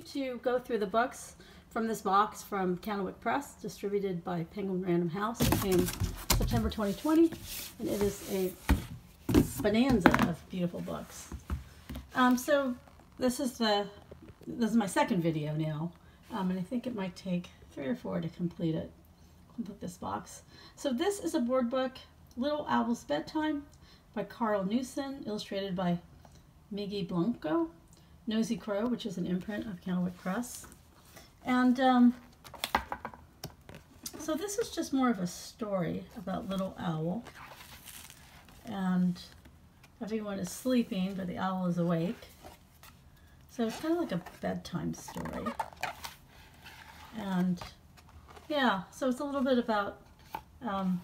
continue to go through the books from this box from Candlewick Press, distributed by Penguin Random House. It came September 2020, and it is a bonanza of beautiful books. Um, so this is the this is my second video now, um, and I think it might take three or four to complete it. Complete this box. So this is a board book, Little Owl's Bedtime, by Karl Newson, illustrated by Miggy Blanco. Nosy Crow, which is an imprint of Candlewick Press. And um, so this is just more of a story about Little Owl. And everyone is sleeping, but the owl is awake. So it's kind of like a bedtime story. And yeah, so it's a little bit about um,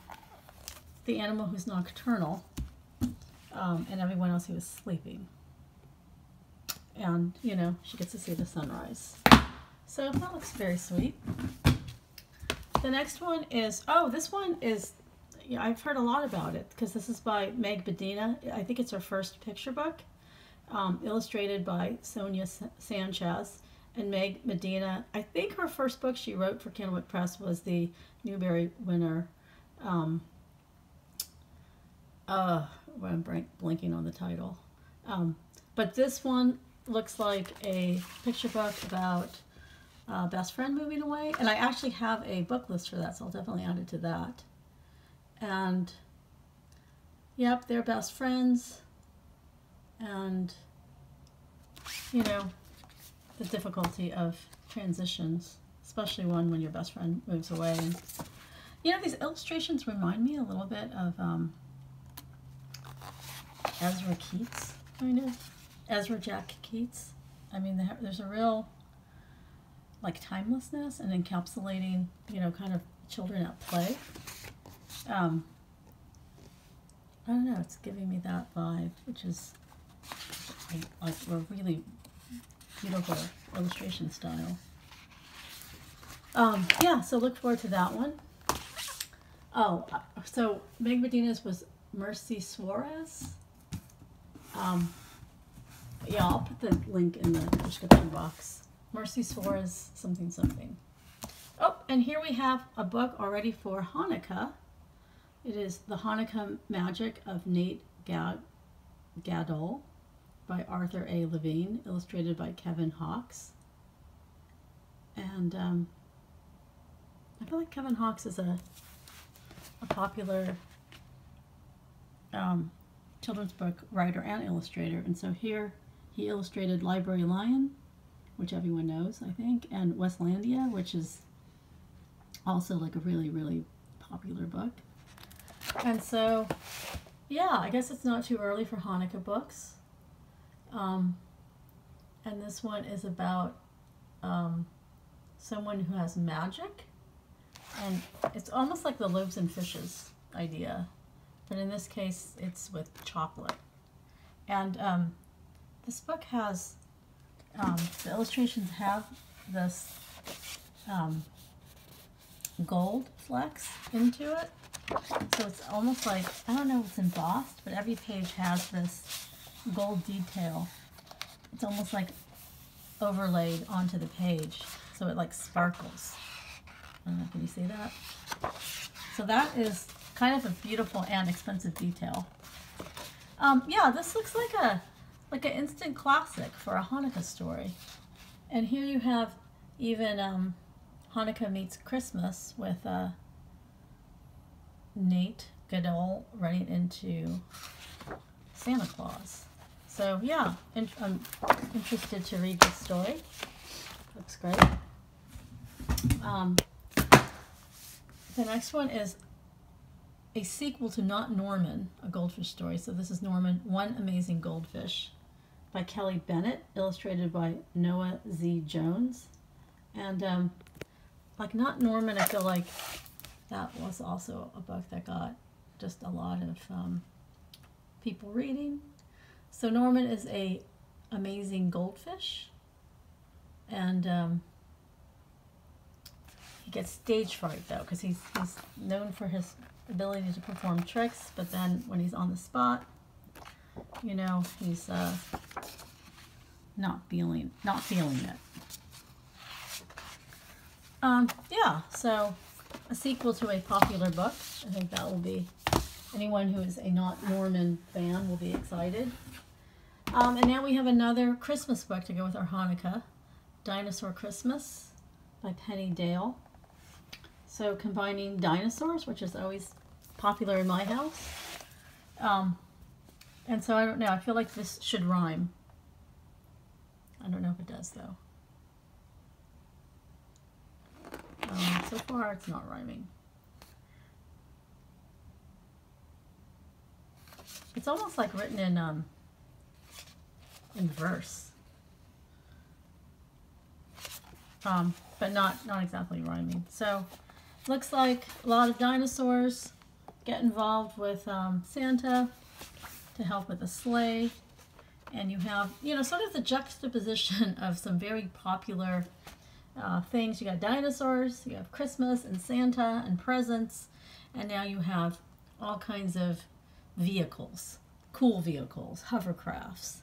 the animal who's nocturnal um, and everyone else who is sleeping. And, you know, she gets to see the sunrise. So that looks very sweet. The next one is, oh, this one is, yeah, I've heard a lot about it because this is by Meg Medina. I think it's her first picture book, um, illustrated by Sonia Sanchez and Meg Medina. I think her first book she wrote for Candlewick Press was the Newbery winner. Um, uh, well, I'm blanking on the title. Um, but this one looks like a picture book about uh, best friend moving away. And I actually have a book list for that, so I'll definitely add it to that. And yep, they're best friends. And, you know, the difficulty of transitions, especially one when your best friend moves away. And, you know, these illustrations remind me a little bit of um, Ezra Keats, kind of. Ezra Jack Keats. I mean, there's a real like timelessness and encapsulating, you know, kind of children at play. Um, I don't know, it's giving me that vibe, which is like a really beautiful illustration style. Um, yeah, so look forward to that one. Oh, uh, so Meg Medina's was Merci Suarez. Um, yeah, I'll put the link in the description box. Merci Suarez something something. Oh, and here we have a book already for Hanukkah. It is The Hanukkah Magic of Nate Gad Gadol by Arthur A. Levine, illustrated by Kevin Hawkes. And um, I feel like Kevin Hawkes is a, a popular um, children's book writer and illustrator. And so here he illustrated Library Lion, which everyone knows, I think, and Weslandia, which is also like a really, really popular book. And so, yeah, I guess it's not too early for Hanukkah books. Um, and this one is about um, someone who has magic. And it's almost like the loaves and fishes idea. But in this case, it's with chocolate. And um, this book has, um, the illustrations have this um, gold flecks into it. So it's almost like, I don't know if it's embossed, but every page has this gold detail. It's almost like overlaid onto the page. So it like sparkles. I don't know, can you see that? So that is kind of a beautiful and expensive detail. Um, yeah, this looks like a like an instant classic for a Hanukkah story. And here you have even um, Hanukkah meets Christmas with uh, Nate Gadol running into Santa Claus. So yeah, in I'm interested to read this story. Looks great. Um, the next one is a sequel to Not Norman, a goldfish story. So this is Norman, One Amazing Goldfish by Kelly Bennett, illustrated by Noah Z. Jones. And um, like Not Norman, I feel like that was also a book that got just a lot of um, people reading. So Norman is a amazing goldfish. And um, he gets stage fright though, because he's, he's known for his ability to perform tricks, but then when he's on the spot, you know, he's uh, not feeling not feeling it. Um, yeah, so a sequel to a popular book. I think that will be, anyone who is a not Norman fan will be excited. Um, and now we have another Christmas book to go with our Hanukkah, Dinosaur Christmas by Penny Dale. So combining dinosaurs, which is always popular in my house. Um, and so I don't know, I feel like this should rhyme. I don't know if it does though. Um, so far it's not rhyming. It's almost like written in um, in verse. Um, but not, not exactly rhyming. So looks like a lot of dinosaurs get involved with um, Santa to help with the sleigh. And you have, you know, sort of the juxtaposition of some very popular uh, things. You got dinosaurs, you have Christmas and Santa and presents, and now you have all kinds of vehicles, cool vehicles, hovercrafts,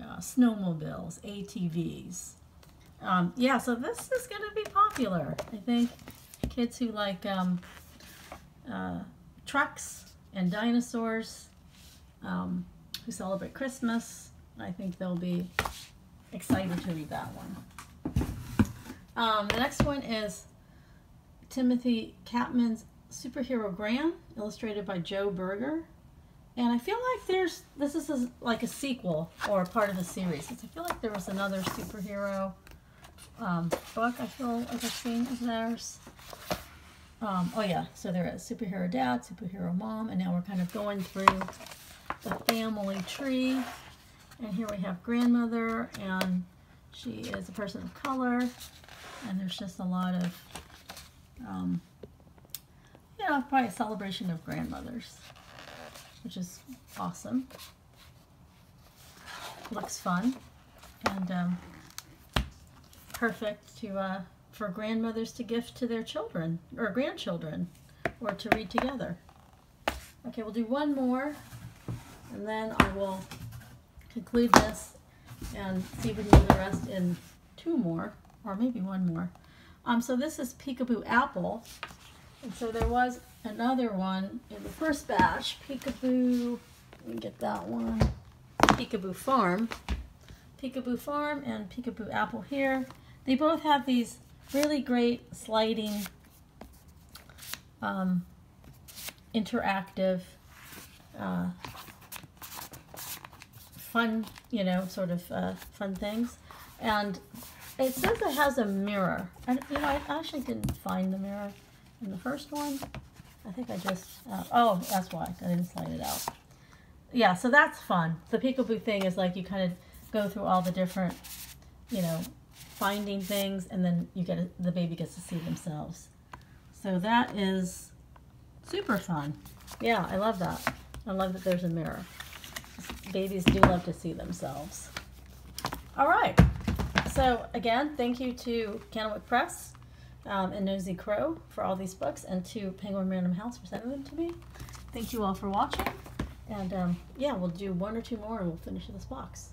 uh, snowmobiles, ATVs. Um, yeah, so this is going to be popular. I think kids who like um, uh, trucks and dinosaurs, um, who celebrate Christmas, I think they'll be excited to read that one. Um, the next one is Timothy Knapman's Superhero Gran, illustrated by Joe Berger. And I feel like there's, this is a, like a sequel or a part of the series. I feel like there was another superhero um, book I feel like I've seen of theirs. Um, oh yeah, so there is Superhero Dad, Superhero Mom, and now we're kind of going through the family tree. And here we have grandmother, and she is a person of color, and there's just a lot of, um, you know, probably a celebration of grandmothers which is awesome. Looks fun and um, perfect to uh, for grandmothers to gift to their children or grandchildren or to read together. Okay, we'll do one more and then I will conclude this and see if we can do the rest in two more or maybe one more. Um, so this is Peekaboo Apple and so there was another one in the first batch, Peekaboo, let me get that one, Peekaboo Farm. Peekaboo Farm and Peekaboo Apple here. They both have these really great sliding, um, interactive, uh, fun, you know, sort of uh, fun things. And it says it has a mirror. And, you know, I actually didn't find the mirror in the first one. I think I just, uh, oh, that's why I didn't slide it out. Yeah, so that's fun. The peekaboo thing is like you kind of go through all the different, you know, finding things and then you get, a, the baby gets to see themselves. So that is super fun. Yeah, I love that. I love that there's a mirror. Babies do love to see themselves. All right. So again, thank you to Candlewick Press um, and Nosy Crow for all these books, and to Penguin Random House for sending them to me. Thank you all for watching, and um, yeah, we'll do one or two more and we'll finish this box.